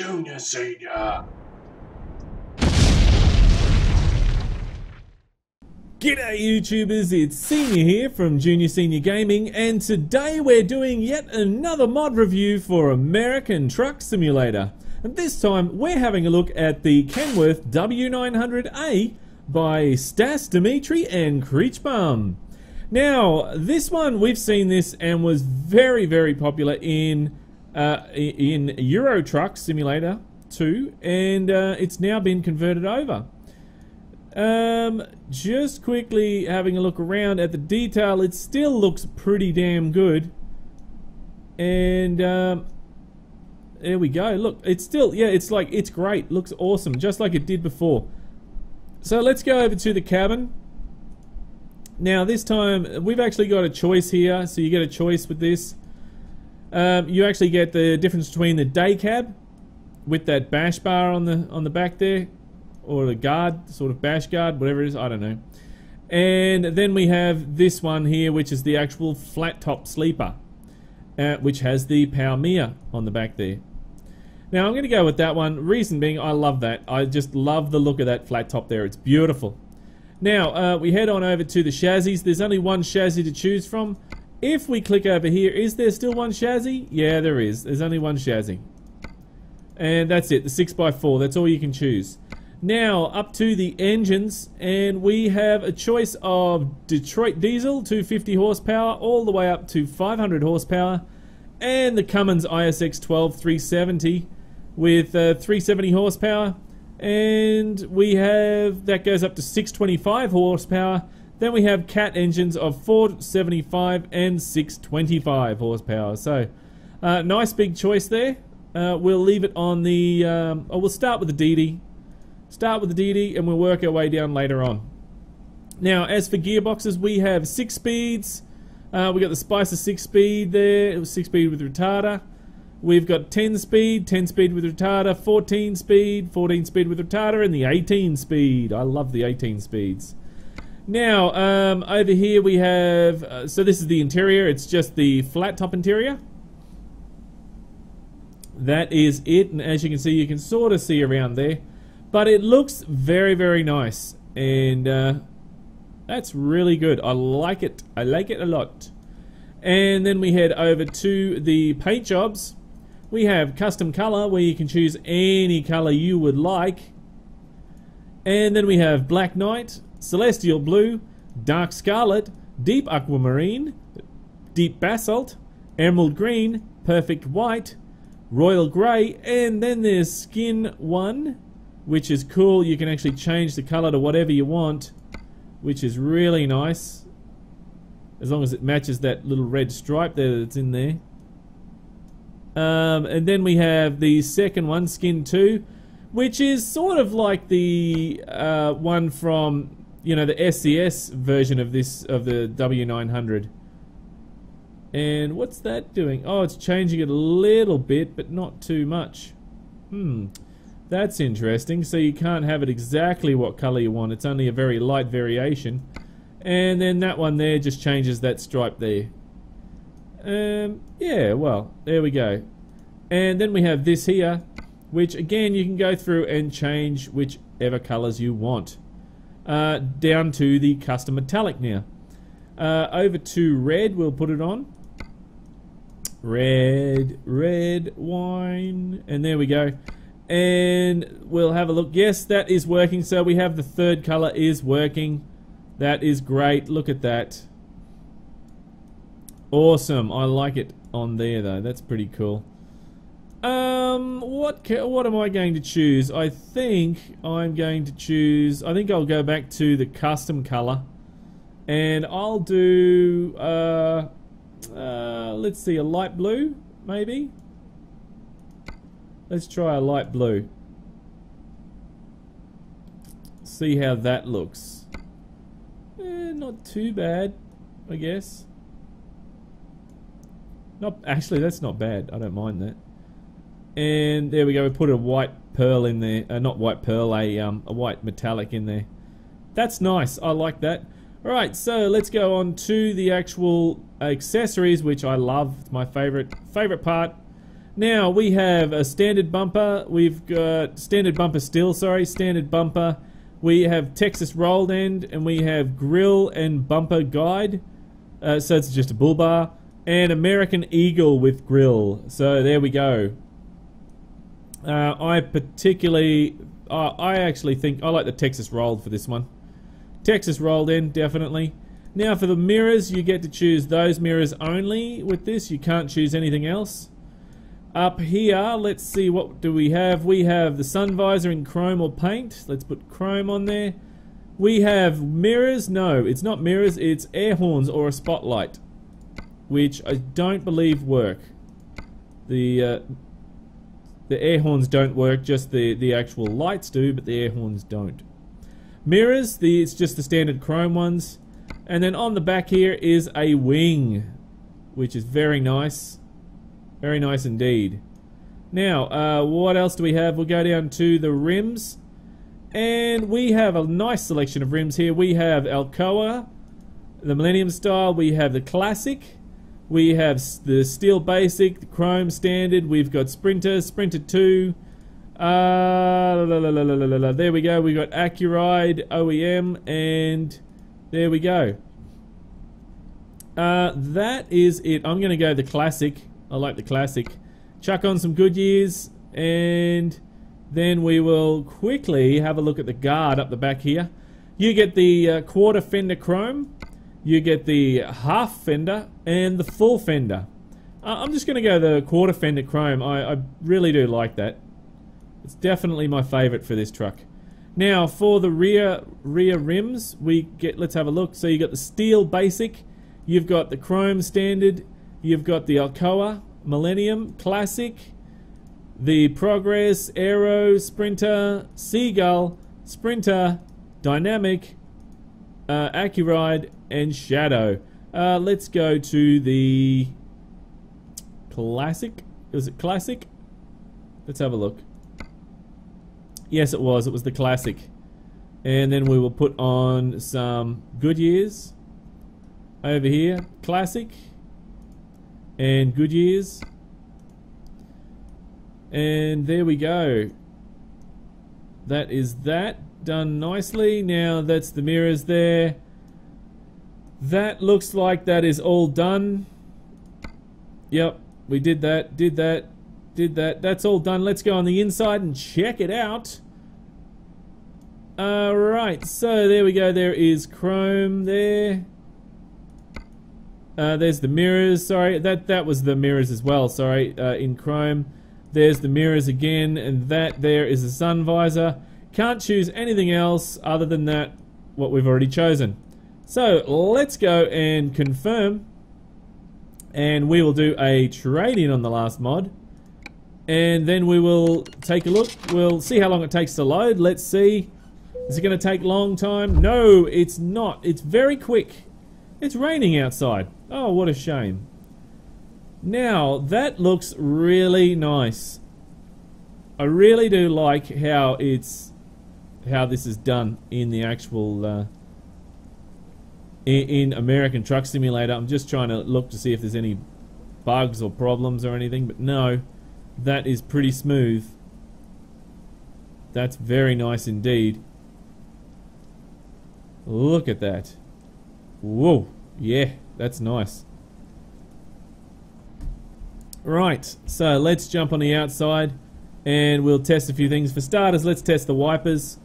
Junior Senior. G'day YouTubers, it's Senior here from Junior Senior Gaming and today we're doing yet another mod review for American Truck Simulator. And this time we're having a look at the Kenworth W900A by Stas Dimitri and Kriechbaum. Now, this one we've seen this and was very very popular in uh, in Euro Truck Simulator 2 and uh, it's now been converted over. Um, just quickly having a look around at the detail, it still looks pretty damn good. And, um, there we go. Look, it's still, yeah, it's like, it's great. Looks awesome, just like it did before. So let's go over to the cabin. Now, this time, we've actually got a choice here. So you get a choice with this. Um, you actually get the difference between the day cab with that bash bar on the on the back there or the guard, sort of bash guard, whatever it is, I don't know. And then we have this one here, which is the actual flat top sleeper, uh, which has the Power Mia on the back there. Now I'm going to go with that one. Reason being, I love that. I just love the look of that flat top there. It's beautiful. Now uh, we head on over to the chassis. There's only one chassis to choose from. If we click over here, is there still one chassis? Yeah, there is. There's only one chassis. And that's it, the 6x4. That's all you can choose. Now, up to the engines, and we have a choice of Detroit Diesel, 250 horsepower, all the way up to 500 horsepower, and the Cummins ISX 12 370 with uh, 370 horsepower, and we have that goes up to 625 horsepower. Then we have Cat engines of 475 and 625 horsepower. So, uh, nice big choice there. Uh, we'll leave it on the. Um, oh, we'll start with the DD Start with the DD and we'll work our way down later on. Now, as for gearboxes, we have six speeds. Uh, we got the Spicer six speed there. It was six speed with retarder. We've got 10 speed, 10 speed with retarder, 14 speed, 14 speed with retarder, and the 18 speed. I love the 18 speeds. Now, um, over here we have, uh, so this is the interior, it's just the flat top interior. That is it, and as you can see, you can sort of see around there. But it looks very, very nice. And uh, that's really good. I like it. I like it a lot. And then we head over to the paint jobs. We have custom color where you can choose any color you would like. And then we have Black Knight, Celestial Blue, Dark Scarlet, Deep Aquamarine, Deep Basalt, Emerald Green, Perfect White, Royal Grey, and then there's Skin 1, which is cool. You can actually change the color to whatever you want, which is really nice. As long as it matches that little red stripe there that's in there. Um, and then we have the second one, Skin 2, which is sort of like the uh, one from, you know, the SCS version of this, of the W900. And what's that doing? Oh, it's changing it a little bit, but not too much. Hmm. That's interesting. So you can't have it exactly what color you want. It's only a very light variation. And then that one there just changes that stripe there. Um, yeah, well, there we go. And then we have this here, which again you can go through and change whichever colors you want. Uh, down to the custom metallic now. Uh, over to red, we'll put it on. Red, red wine. And there we go and we'll have a look. Yes, that is working. So we have the third color is working. That is great. Look at that. Awesome. I like it on there though. That's pretty cool. Um, what what am I going to choose? I think I'm going to choose. I think I'll go back to the custom color, and I'll do. Uh, uh, let's see, a light blue, maybe. Let's try a light blue. See how that looks. Eh, not too bad, I guess. Not actually, that's not bad. I don't mind that. And there we go. We put a white pearl in there. Uh, not white pearl, a um, a white metallic in there. That's nice. I like that. All right, so let's go on to the actual accessories, which I love. It's my favorite favorite part. Now we have a standard bumper. We've got standard bumper still. Sorry, standard bumper. We have Texas rolled end, and we have grill and bumper guide. Uh, so it's just a bull bar and American Eagle with grill. So there we go. Uh, I particularly, uh, I actually think I like the Texas rolled for this one. Texas rolled in definitely. Now for the mirrors, you get to choose those mirrors only with this. You can't choose anything else. Up here, let's see what do we have. We have the sun visor in chrome or paint. Let's put chrome on there. We have mirrors. No, it's not mirrors. It's air horns or a spotlight, which I don't believe work. The uh, the air horns don't work. Just the the actual lights do, but the air horns don't. Mirrors. The it's just the standard chrome ones. And then on the back here is a wing, which is very nice. Very nice indeed. Now, uh, what else do we have? We'll go down to the rims. And we have a nice selection of rims here. We have Alcoa, the Millennium style. We have the Classic. We have the Steel Basic, the Chrome Standard. We've got Sprinter, Sprinter 2. Uh, la, la, la, there we go. We've got Accuride, OEM, and there we go. Uh, that is it. I'm going to go the Classic. I like the classic. Chuck on some Goodyears and then we will quickly have a look at the guard up the back here. You get the uh, quarter fender chrome, you get the half fender and the full fender. Uh, I'm just going to go the quarter fender chrome. I, I really do like that. It's definitely my favourite for this truck. Now for the rear rear rims, we get let's have a look. So you got the steel basic, you've got the chrome standard, You've got the Alcoa, Millennium, Classic, the Progress, Aero, Sprinter, Seagull, Sprinter, Dynamic, uh, Accuride, and Shadow. Uh, let's go to the Classic. Was it Classic? Let's have a look. Yes, it was. It was the Classic. And then we will put on some Goodyears over here. Classic and Goodyears. And there we go. That is that done nicely. Now that's the mirrors there. That looks like that is all done. Yep, we did that, did that, did that. That's all done. Let's go on the inside and check it out. Alright, so there we go. There is chrome there. Uh, there's the mirrors. Sorry, that that was the mirrors as well. Sorry, uh, in Chrome. There's the mirrors again, and that there is the sun visor. Can't choose anything else other than that, what we've already chosen. So let's go and confirm, and we will do a trade-in on the last mod, and then we will take a look. We'll see how long it takes to load. Let's see. Is it going to take long time? No, it's not. It's very quick. It's raining outside. Oh, what a shame. Now, that looks really nice. I really do like how it's how this is done in the actual uh, in, in American Truck Simulator. I'm just trying to look to see if there's any bugs or problems or anything, but no, that is pretty smooth. That's very nice indeed. Look at that. Whoa, yeah, that's nice. Right, so let's jump on the outside and we'll test a few things. For starters, let's test the wipers.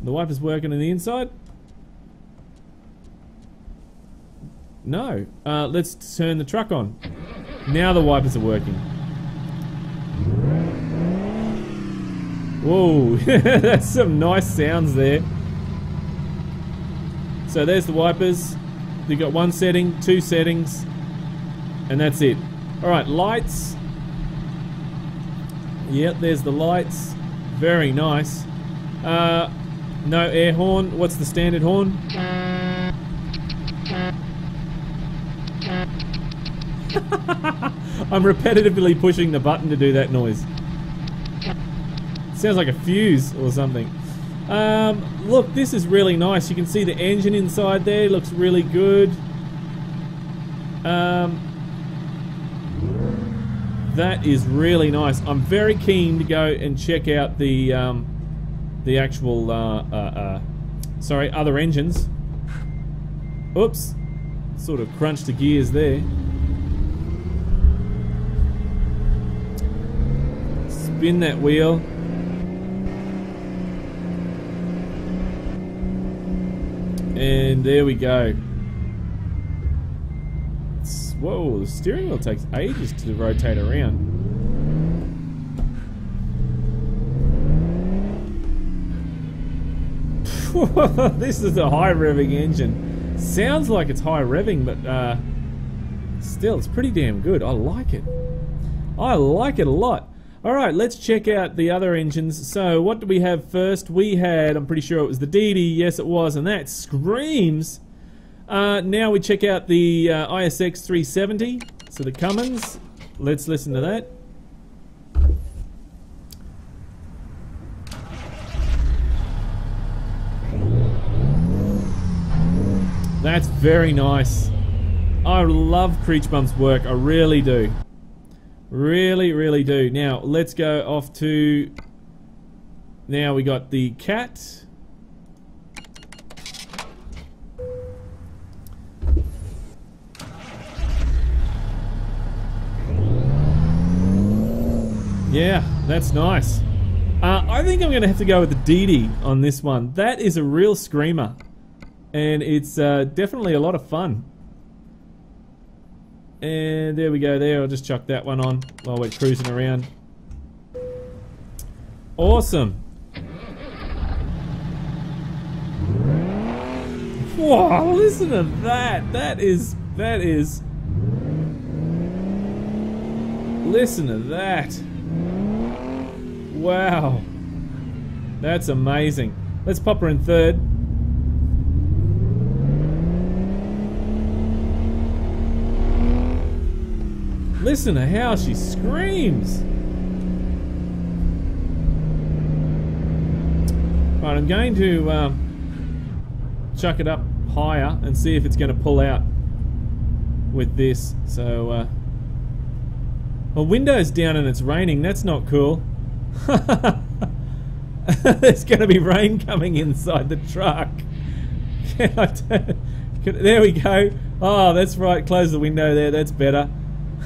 The wipers working on the inside? No. Uh, let's turn the truck on. Now the wipers are working. Whoa, that's some nice sounds there. So there's the wipers. You've got one setting, two settings, and that's it. Alright, lights. Yep, there's the lights. Very nice. Uh, no air horn. What's the standard horn? I'm repetitively pushing the button to do that noise. Sounds like a fuse or something. Um, look, this is really nice. You can see the engine inside there. Looks really good. Um, That is really nice. I'm very keen to go and check out the um, the actual uh, uh, uh, sorry other engines. Oops, sort of crunched the gears there. Spin that wheel. And there we go. Whoa, the steering wheel takes ages to rotate around. this is a high revving engine. Sounds like it's high revving, but uh, still, it's pretty damn good. I like it. I like it a lot. Alright, let's check out the other engines. So, what do we have first? We had, I'm pretty sure it was the DD. Yes, it was, and that screams uh, now we check out the uh, ISX 370, so the Cummins. Let's listen to that. That's very nice. I love Kriechbaum's work, I really do. Really, really do. Now, let's go off to... Now we got the cat. Yeah, that's nice. Uh, I think I'm going to have to go with the DD on this one. That is a real screamer. And it's uh, definitely a lot of fun. And there we go there. I'll just chuck that one on while we're cruising around. Awesome. Wow, listen to that. That is, that is... Listen to that. Wow. That's amazing. Let's pop her in third. Listen to how she screams. Right, I'm going to um, chuck it up higher and see if it's going to pull out with this. So, uh, well, window's down and it's raining. That's not cool. There's going to be rain coming inside the truck. there we go. Oh, that's right. Close the window there. That's better.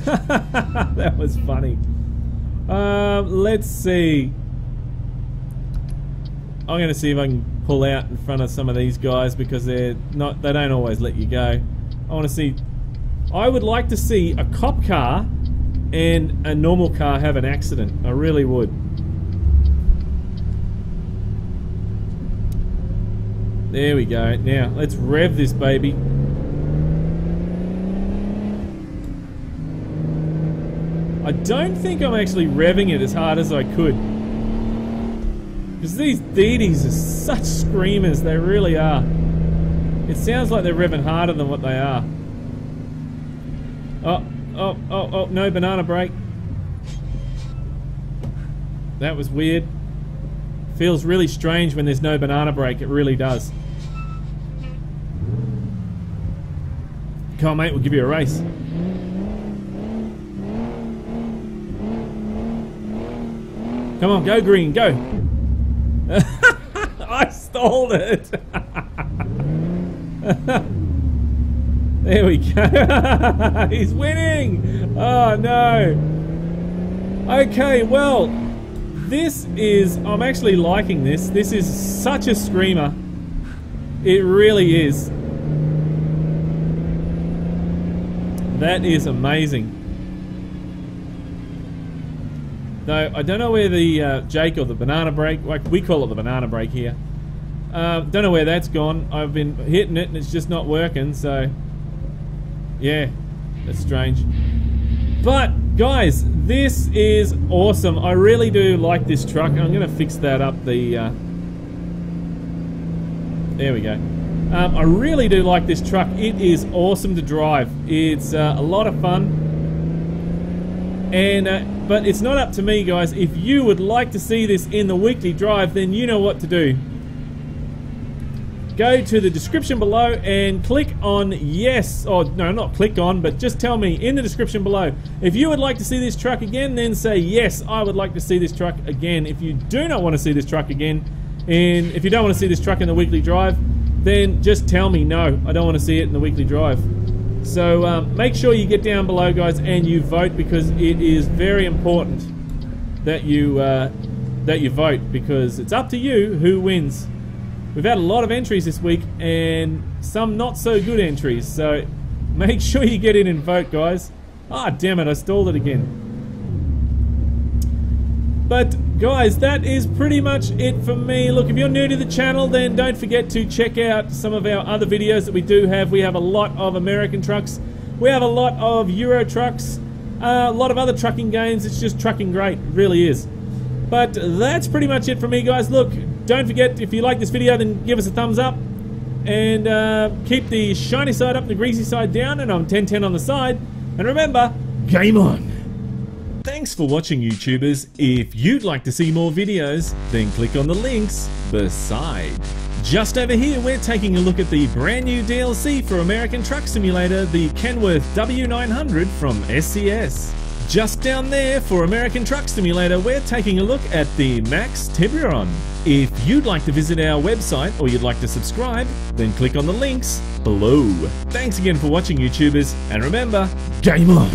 that was funny. Um, let's see. I'm going to see if I can pull out in front of some of these guys because they're not. They don't always let you go. I want to see. I would like to see a cop car and a normal car have an accident. I really would. There we go. Now, let's rev this baby. I don't think I'm actually revving it as hard as I could. Because these DDs are such screamers, they really are. It sounds like they're revving harder than what they are. Oh, oh, oh, oh, no banana brake. That was weird. Feels really strange when there's no banana brake, it really does. Come on, mate, we'll give you a race. Come on, go green, go. I stole it. there we go. He's winning. Oh, no. Okay, well, this is... I'm actually liking this. This is such a screamer. It really is. That is amazing. Though I don't know where the uh, Jake or the banana brake, like we call it the banana brake here. Uh, don't know where that's gone. I've been hitting it and it's just not working. So yeah, that's strange. But guys, this is awesome. I really do like this truck. I'm going to fix that up. The uh, there we go. Um, I really do like this truck. It is awesome to drive. It's uh, a lot of fun. And uh, but it's not up to me, guys. If you would like to see this in the weekly drive, then you know what to do. go to the description below and click on yes, or no, not click on, but just tell me in the description below. If you would like to see this truck again, then say yes, I would like to see this truck again. If you do not want to see this truck again, and if you don't want to see this truck in the weekly drive, then just tell me no, I don't want to see it in the weekly drive. So um, make sure you get down below, guys, and you vote because it is very important that you uh, that you vote because it's up to you who wins. We've had a lot of entries this week and some not so good entries, so make sure you get in and vote, guys. Ah, damn it, I stalled it again. But guys, that is pretty much it for me. Look, if you're new to the channel, then don't forget to check out some of our other videos that we do have. We have a lot of American trucks. We have a lot of Euro trucks. Uh, a lot of other trucking games. It's just trucking great. It really is. But that's pretty much it for me, guys. Look, don't forget, if you like this video, then give us a thumbs up. And uh, keep the shiny side up and the greasy side down. And I'm 1010 on the side. And remember, game on! Thanks for watching YouTubers. If you'd like to see more videos, then click on the links beside. Just over here, we're taking a look at the brand new DLC for American Truck Simulator, the Kenworth W900 from SCS. Just down there for American Truck Simulator, we're taking a look at the Max Tiburon. If you'd like to visit our website or you'd like to subscribe, then click on the links below. Thanks again for watching YouTubers, and remember, game on!